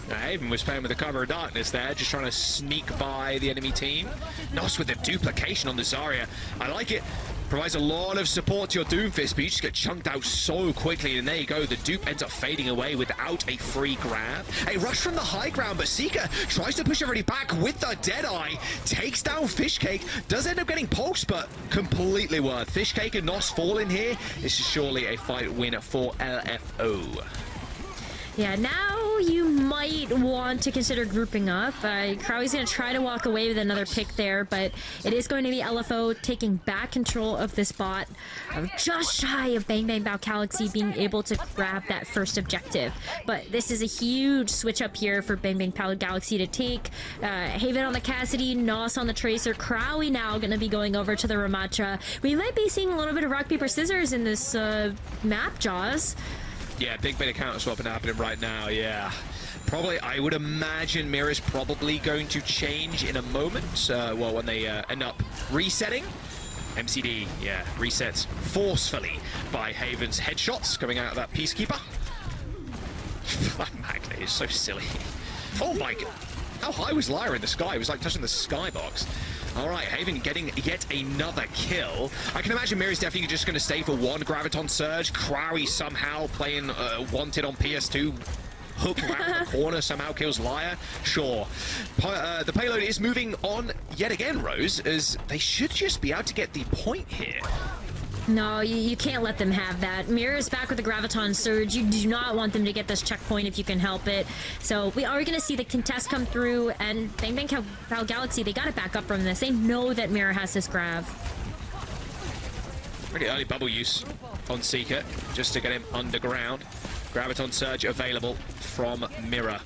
Now, Haven was playing with the cover of darkness there, just trying to sneak by the enemy team. Nos with the duplication on the Zarya. I like it. Provides a lot of support to your Doomfist, but you just get chunked out so quickly, and there you go. The dupe ends up fading away without a free grab. A rush from the high ground, but Seeker tries to push everybody back with the Deadeye. Takes down Fishcake. Does end up getting pulsed, but completely worth. Fishcake and Nos fall in here. This is surely a fight winner for LFO. Yeah, now you might want to consider grouping up. Uh, Crowley's going to try to walk away with another pick there, but it is going to be LFO taking back control of this bot, uh, just shy of Bang Bang Pow Galaxy being able to grab that first objective. But this is a huge switch up here for Bang Bang Pow Galaxy to take. Uh, Haven on the Cassidy, Nos on the Tracer, Crowley now going to be going over to the Ramattra. We might be seeing a little bit of rock, paper, scissors in this uh, map, Jaws. Yeah, big bit of counter swapping happening right now, yeah. Probably, I would imagine Mirror's probably going to change in a moment. Uh, well, when they uh, end up resetting. MCD, yeah, resets forcefully by Haven's headshots coming out of that Peacekeeper. that magnet is so silly. Oh my god. How high was Lyra in the sky? It was like touching the skybox. All right, Haven getting yet another kill. I can imagine Mirror's definitely just going to stay for one Graviton Surge. Crowy somehow playing uh, Wanted on PS2 hook around the corner, somehow kills Liar. Sure. Pa uh, the payload is moving on yet again, Rose, as they should just be out to get the point here. No, you, you can't let them have that. Mirror's back with the Graviton Surge. You do not want them to get this checkpoint if you can help it. So we are going to see the contest come through, and Bang Bang Pow Galaxy, they got to back up from this. They know that Mirror has this grab. Pretty early bubble use on Seeker, just to get him underground. Graviton Surge available from Mirror.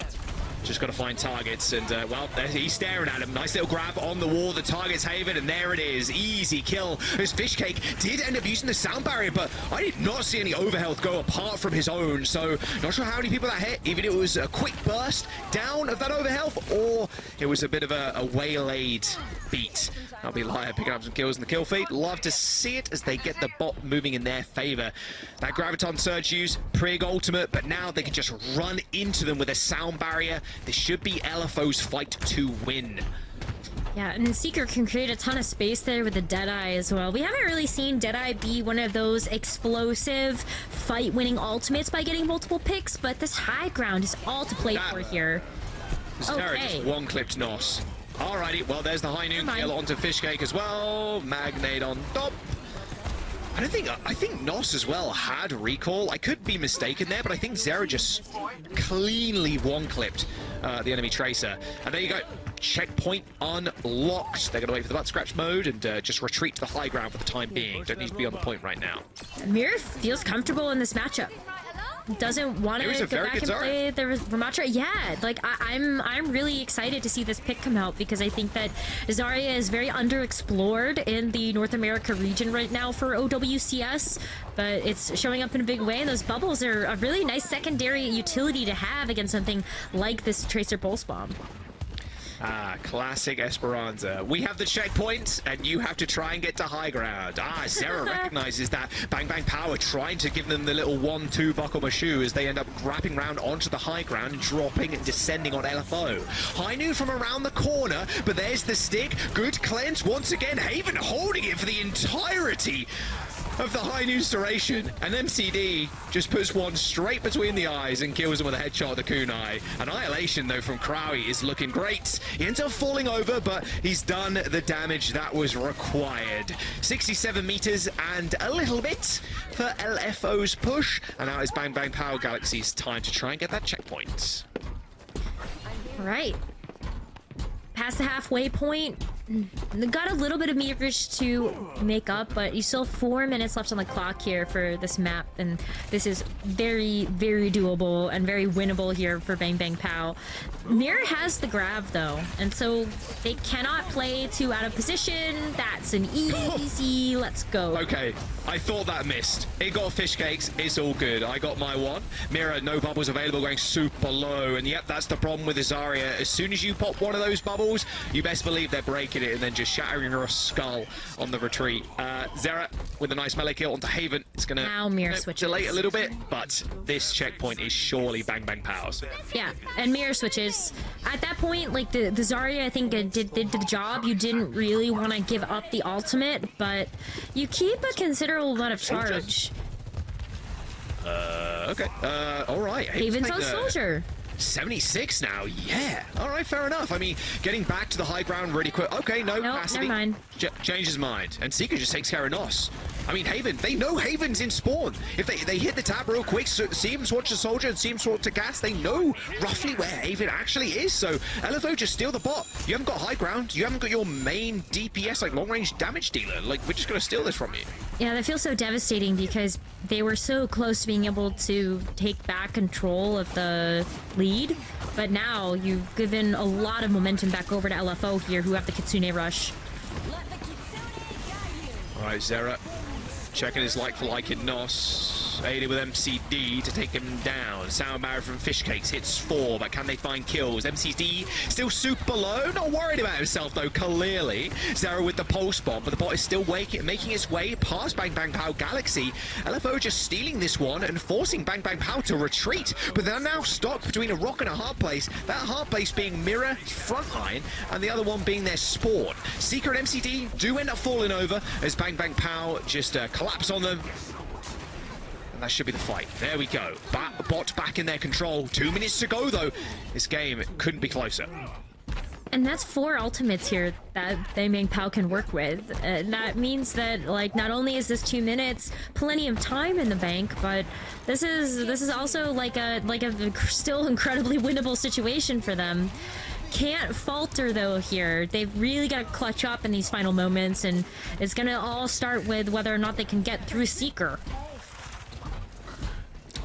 Just got to find targets, and uh, well, he's staring at him. Nice little grab on the wall. The target's Haven, and there it is. Easy kill. This Fishcake did end up using the sound barrier, but I did not see any overhealth go apart from his own. So not sure how many people that hit. Even it was a quick burst down of that overhealth, or it was a bit of a, a waylaid beat. I'll be Liar picking up some kills in the kill feed. Love to see it as they get the bot moving in their favor. That Graviton Surge use, Prig ultimate, but now they can just run into them with a sound barrier. This should be LFO's fight to win. Yeah, and Seeker can create a ton of space there with the Deadeye as well. We haven't really seen Deadeye be one of those explosive fight-winning ultimates by getting multiple picks, but this high ground is all to play That- for ah. here. Zera Okay. just one clipped Nos. Alrighty, well there's the high noon kill onto Fishcake as well. Magnate on top. I don't think I think Nos as well had recall. I could be mistaken there, but I think Zera just cleanly one clipped uh, the enemy tracer. And there you go. Checkpoint unlocked. They're going to wait for the butt scratch mode and uh, just retreat to the high ground for the time being. Don't need to be on the point right now. Mirror feels comfortable in this matchup. Doesn't want to go back and play the Ramattra. Yeah, like I, I'm, I'm really excited to see this pick come out because I think that Zarya is very underexplored in the North America region right now for OWCS, but it's showing up in a big way. And those bubbles are a really nice secondary utility to have against something like this Tracer Pulse Bomb. Ah, classic Esperanza. We have the checkpoint, and you have to try and get to high ground. Ah, Zera recognizes that. Bang Bang Pow trying to give them the little one-two buckle my shoe as they end up wrapping round onto the high ground dropping and descending on LFO. High noon from around the corner, but there's the stick. Good cleanse once again. Haven holding it for the entirety of the high noon duration, and MCD just puts one straight between the eyes and kills him with a headshot of the kunai. Annihilation, though, from Crowy is looking great. He ends up falling over, but he's done the damage that was required. 67 meters and a little bit for LFO's push, and now it's Bang Bang Pow Galaxy's time to try and get that checkpoint. Right. Past the halfway point. Got a little bit of meterage to make up, but you still have four minutes left on the clock here for this map, and this is very, very doable and very winnable here for Bang Bang Pow. Mirror has the grab though, and so they cannot play too out of position. That's an easy. Let's go. Okay, I thought that missed. It got Fishcakes. It's all good. I got my one. Mira, no bubbles available, going super low. And yep, that's the problem with a Zarya. As soon as you pop one of those bubbles, you best believe they're breaking it and then just shattering her skull on the retreat. Uh, Zera with a nice melee kill onto Haven. It's going Now Mira to delay a little bit, but this checkpoint is surely Bang Bang Pow's. Yeah, and mirror switches. At that point, like the, the Zarya, I think uh, did, did the job. You didn't really want to give up the ultimate, but you keep a considerable amount of charge. Uh, okay. Uh, all right. Haven's played on the- Soldier. 76 now, yeah. All right, fair enough. I mean, getting back to the high ground really quick. Okay, no, Nope, Cassidy. never mind. J- change his mind. And Seeker just takes care of Nos. I mean, Haven, they know Haven's in spawn. If they, they hit the tab real quick, so, see him swatch the soldier and see him swatch the Cass, they know roughly where Haven actually is. So, LFO just steal the bot. You haven't got high ground. You haven't got your main DPS, like long-range damage dealer. Like, we're just going to steal this from you. Yeah, that feels so devastating because they were so close to being able to take back control of the lead, but now you've given a lot of momentum back over to LFO here, who have the Kitsune Rush. All right, Zera checking his like for like in Nos. Aided with MCD to take him down. Sound Barrier from Fishcake's hits four, but can they find kills? MCD still super low. Not worried about himself though, clearly. Zera with the pulse bomb, but the bot is still waking, making its way past Bang Bang Pow Galaxy. LFO just stealing this one and forcing Bang Bang Pow to retreat. But they're now stuck between a rock and a hard place. That hard place being Mirror front line, and the other one being their spawn. And MCD do end up falling over as Bang Bang Pow just uh, collapse on them. And that should be the fight. There we go. Bot back in their control. Two minutes to go though. This game couldn't be closer. And that's four ultimates here that They Bang Pow can work with. Uh, that means that like not only is this two minutes, plenty of time in the bank, but this is this is also like a like a still incredibly winnable situation for them. Can't falter though here. They've really got to clutch up in these final moments, and it's gonna all start with whether or not they can get through Seeker.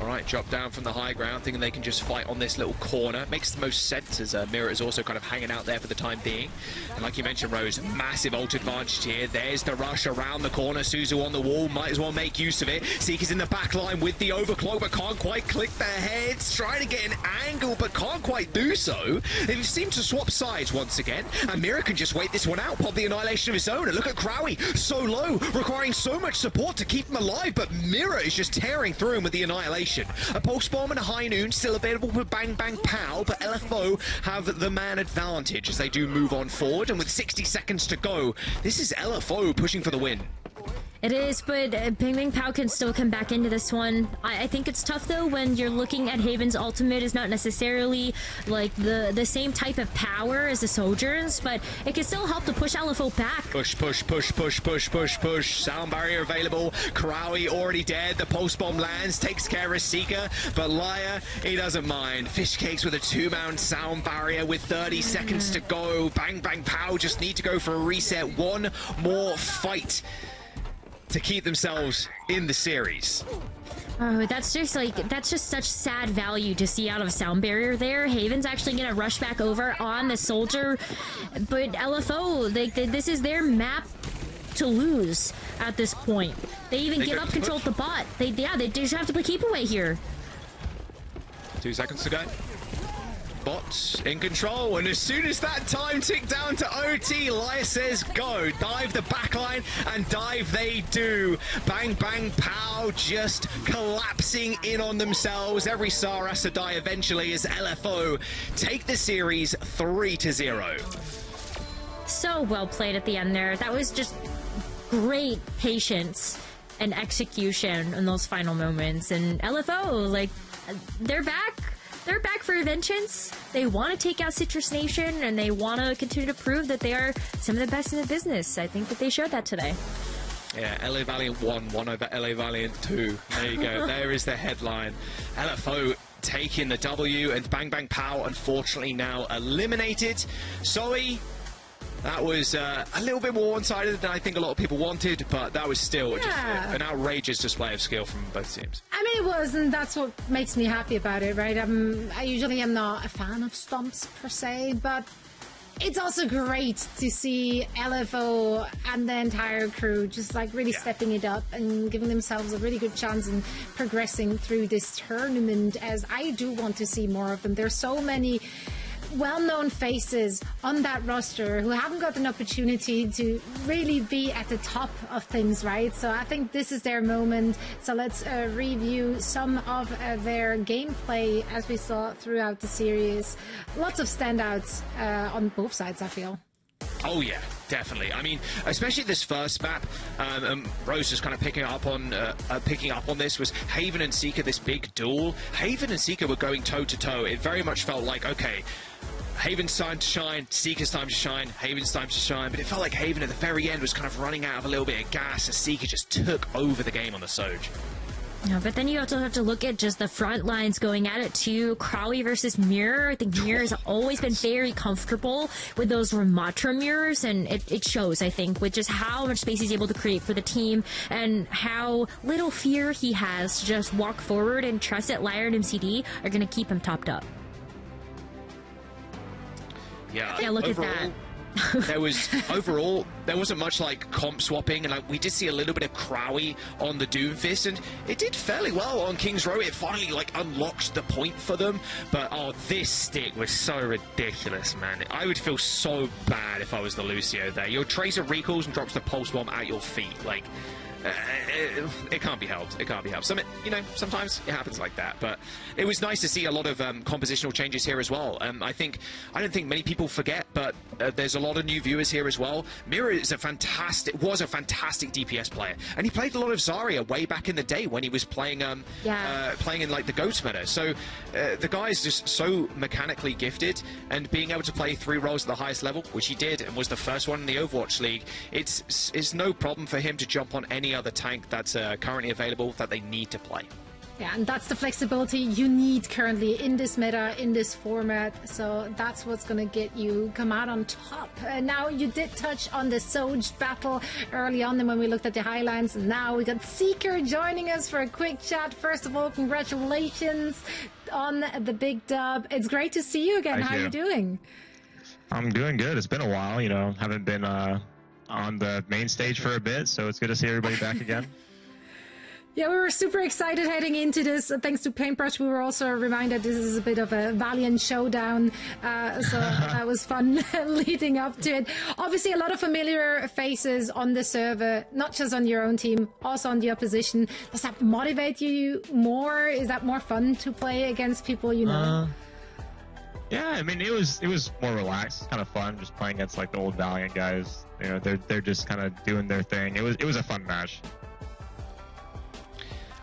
All right, drop down from the high ground, thinking they can just fight on this little corner. Makes the most sense as uh, Mirror is also kind of hanging out there for the time being. And like you mentioned, Rose, massive ult advantage here. There's the rush around the corner. Suzu on the wall, might as well make use of it. Seeker's in the back line with the overclock, but can't quite click their heads. Trying to get an angle, but can't quite do so. They seem to swap sides once again, and Mirror can just wait this one out, pop the annihilation of his own. And look at Crowy, so low, requiring so much support to keep him alive, but Mirror is just tearing through him with the annihilation. A pulse bomb and a high noon still available for Bang Bang Pow, but LFO have the man advantage as they do move on forward. And with 60 seconds to go, this is LFO pushing for the win. It is, but uh, Bang Bang Pow can still come back into this one. I, I think it's tough though when you're looking at Haven's ultimate is not necessarily like the the same type of power as the soldiers, but it can still help to push LFO back. Push, push, push, push, push, push, push. Sound barrier available. Crowy already dead. The pulse bomb lands, takes care of Seeker, but Liar, he doesn't mind. Fishcake's with a two-mound sound barrier with 30 seconds to go. Bang, bang, pow. Just need to go for a reset. One more fight to keep themselves in the series. Oh, that's just like that's just such sad value to see out of sound barrier there. Haven's actually gonna rush back over on the soldier, but LFO, like th- this is their map to lose at this point. They even They give up control of the bot. They yeah, they just have to play keep away here. Two seconds to go. Bots in control, and as soon as that time ticked down to OT, Liar says go. Dive the backline, and dive they do. Bang, bang, pow, just collapsing in on themselves. Every SAR has to die eventually as LFO take the series 3 to 0. So well played at the end there. That was just great patience and execution in those final moments. And LFO, like, they're back. They're back for vengeance. They want to take out Citrus Nation and they want to continue to prove that they are some of the best in the business. I think that they showed that today. Yeah, LA Valiant 1, 1 over LA Valiant 2. There you go. there is the headline. LFO taking the W, and Bang Bang Pow, unfortunately, now eliminated. Sorry. That was uh, a little bit more one-sided than I think a lot of people wanted, but that was still just an outrageous display of skill from both teams. I mean, it was, and that's what makes me happy about it, right? Um, I usually am not a fan of stomps per se, but it's also great to see LFO and the entire crew just like really Yeah. stepping it up and giving themselves a really good chance in progressing through this tournament. As I do want to see more of them. There's so many well-known faces on that roster who haven't got an opportunity to really be at the top of things, right? So I think this is their moment. So let's uh, review some of uh, their gameplay as we saw throughout the series. Lots of standouts uh, on both sides, I feel. Oh yeah, definitely. I mean, especially this first map. Um, um, Rose is kind of picking up on uh, uh, picking up on this was Haven and Seeker. This big duel. Haven and Seeker were going toe to toe. It very much felt like okay. Haven's time to shine, Seeker's time to shine, Haven's time to shine, but it felt like Haven at the very end was kind of running out of a little bit of gas as Seeker just took over the game on the Soj. No, but then you also have to look at just the front lines going at it too. Crowley versus Mirror. I think Mirror has always been very comfortable with those Ramattra mirrors, and it, it shows, I think, with just how much space he's able to create for the team and how little fear he has to just walk forward and trust that Lyre and MCD are going to keep him topped up. Yeah, Yeah, look at overall, that. there was overall there wasn't much like comp swapping, and like we did see a little bit of Crowy on the Doomfist, and it did fairly well on King's Row. It finally like unlocked the point for them. But oh, this stick was so ridiculous, man. I would feel so bad if I was the Lucio there. Your Tracer recalls and drops the pulse bomb at your feet, like. Uh, it, it can't be helped. It can't be helped. Some, you know, sometimes it happens like that. But it was nice to see a lot of um, compositional changes here as well. Um, I think I don't think many people forget, but uh, there's a lot of new viewers here as well. Mira is a fantastic, was a fantastic DPS player, and he played a lot of Zarya way back in the day when he was playing, um, Yeah. uh, playing in like the Goats meta. So uh, the guy is just so mechanically gifted, and being able to play three roles at the highest level, which he did, and was the first one in the Overwatch League, it's it's no problem for him to jump on any other tank that's uh, currently available that they need to play. Yeah, and that's the flexibility you need currently in this meta, in this format. So that's what's going to get you come out on top. Uh, now, you did touch on the Soj battle early on and when we looked at the highlights. And now we got Seeker joining us for a quick chat. First of all, congratulations on the big dub. It's great to see you again. Thank How you. you doing? I'm doing good. It's been a while, you know, haven't been uh, on the main stage for a bit, so it's good to see everybody back again. Yeah, we were super excited heading into this. Uh, Thanks to Paintbrush, we were also reminded this is a bit of a Valiant showdown. Uh, so that was fun leading up to it. Obviously, a lot of familiar faces on the server, not just on your own team, also on the opposition. Does that motivate you more? Is that more fun to play against people you know? Uh, yeah, I mean, it was it was more relaxed, kind of fun, just playing against like the old Valiant guys. You know, they're they're just kind of doing their thing. It was it was a fun match.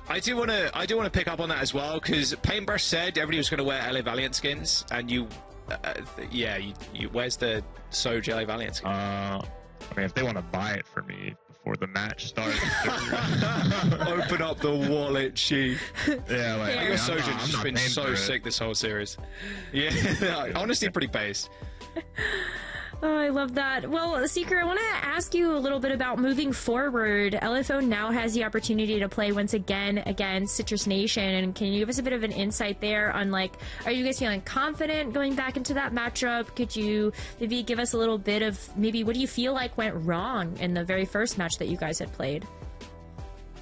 I do want to. I do want to pick up on that as well because Paintbrush said everybody was going to wear LA Valiant skins, and you, uh, uh, yeah, you, you. Where's the Soj LA Valiant skin? Uh, I mean, if they want to buy it for me before the match starts, Open up the wallet, chief. yeah, like I Your mean, I'm Sojourn's not- I'm just not been paying so for it. sick this whole series. Yeah, honestly, pretty based. Oh, I love that. Well, Seeker, I want to ask you a little bit about moving forward. LFO now has the opportunity to play once again against Citrus Nation, and can you give us a bit of an insight there on like, are you guys feeling confident going back into that matchup? Could you maybe give us a little bit of maybe what do you feel like went wrong in the very first match that you guys had played?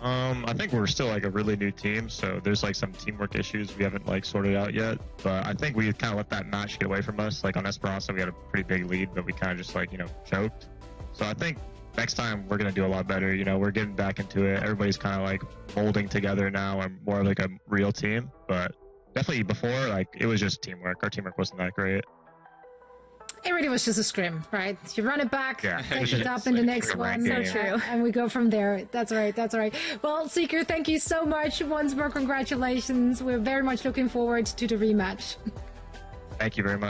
Um, I think we're still like a really new team, so there's like some teamwork issues we haven't like sorted out yet. But I think we kind of let that match get away from us. Like on Esperanza, we had a pretty big lead, but we kind of just like you know choked. So I think next time we're gonna do a lot better. You know, we're getting back into it. Everybody's kind of like molding together now and more like a real team. But definitely before, like it was just teamwork. Our teamwork wasn't that great. It really was just a scrim, right? You run it back, Yeah. take it up in the next one, So true. and- and we go from there. That's right, that's right. Well, Seeker, thank you so much. Once more, congratulations. We're very much looking forward to the rematch. Thank you very much.